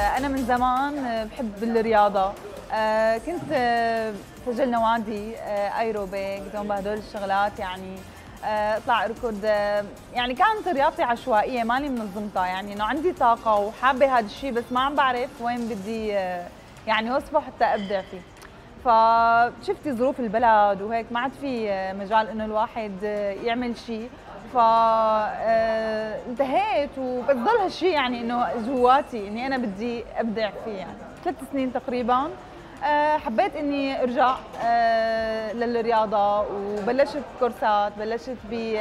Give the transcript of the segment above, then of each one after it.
أنا من زمان بحب الرياضة. كنت سجل نوادي ايروبيك دوم بهدول الشغلات يعني اطلع اركض يعني كانت رياضتي عشوائية ماني منظمتها. يعني إنه عندي طاقة وحابة هذا الشيء بس ما عم بعرف وين بدي يعني وصفه حتى أبدع فيه. فشفتي ظروف البلد وهيك ما عاد في مجال إنه الواحد يعمل شيء فانتهيت وبس ضل هالشيء يعني إنه جواتي إني أنا بدي أبدع فيه يعني. ثلاث سنين تقريبا حبيت إني أرجع للرياضة وبلشت كورسات بلشت ب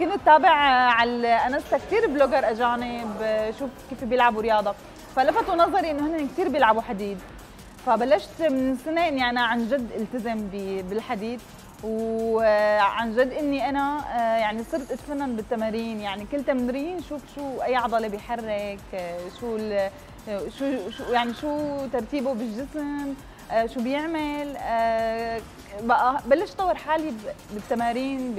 كنت تابع على انستا كثير bloggers أجانب شوف كيف بيلعبوا رياضة. فلفتوا نظري إنه هن كثير بيلعبوا حديد. فبلشت من سنه اني أنا عن جد التزم بالحديد وعن جد إني أنا يعني صرت أتفنن بالتمارين. يعني كل تمرين شوف شو أي عضلة بيحرك شو شو شو يعني شو ترتيبه بالجسم شو بيعمل بقى بلشت اطور حالي بالتمارين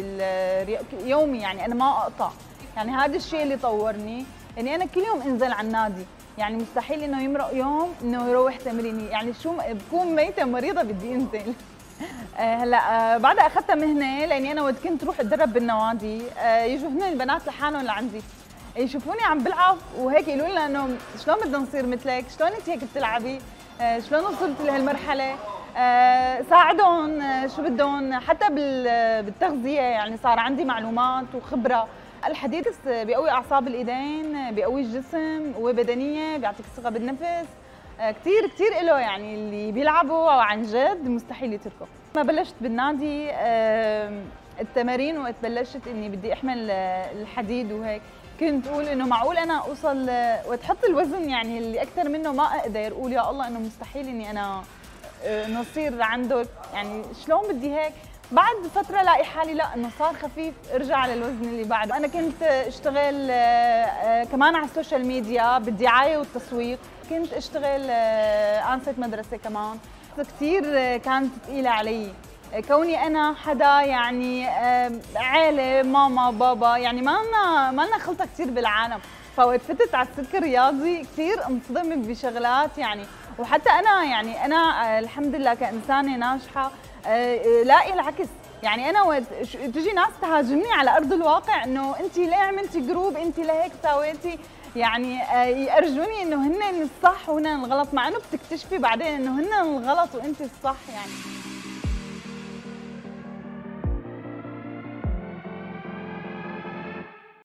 يومي يعني أنا ما أقطع. يعني هذا الشيء اللي طورني إني أنا كل يوم أنزل على النادي. يعني مستحيل إنه يمرق يوم إنه يروح تمريني يعني شو بكون ميتة مريضة بدي أنزل. هلأ بعدها أخذتها مهنه لأني أنا وقت كنت روح أتدرب بالنوادي. يجوا هن البنات لحالهم لعندي. يشوفوني عم بلعب وهيك يقولوا لنا إنه شلون بدنا نصير مثلك؟ شلون أنت هيك بتلعبي؟ شلون وصلت لهالمرحلة؟ ساعدهم شو بدهم؟ حتى بالتغذية يعني صار عندي معلومات وخبرة. الحديد بيقوي أعصاب الإيدين بيقوي الجسم قوه بدنيه بيعطيك ثقة بالنفس. كثير كثير له يعني اللي بيلعبوا عن جد مستحيل يتركوا. ما بلشت بالنادي التمارين وقت بلشت إني بدي أحمل الحديد وهيك. كنت أقول إنه معقول أنا أوصل وتحط الوزن يعني اللي أكثر منه ما أقدر. أقول يا الله إنه مستحيل إني أنا نصير عنده. يعني شلون بدي هيك؟ بعد فترة لاقي حالي لا إنه صار خفيف ارجع للوزن اللي بعده، أنا كنت أشتغل كمان على السوشيال ميديا بالدعاية والتسويق، كنت أشتغل آنسة مدرسة كمان، كثير كانت ثقيلة علي. كوني أنا حدا يعني عيلة ماما بابا يعني ما لنا ما لنا خلطة كثير بالعالم. فوقت فتت على السلك الرياضي كثير انصدمت بشغلات يعني. وحتى أنا يعني أنا الحمد لله كإنسانة ناجحة. لاقي العكس. يعني أنا تجي ناس تهاجمني على أرض الواقع إنه أنت ليه عملتي group أنت لهيك سويتي؟ يعني يفرجوني إنه هن الصح وهن الغلط مع إنه بتكتشفي بعدين إنه هن الغلط وأنت الصح يعني.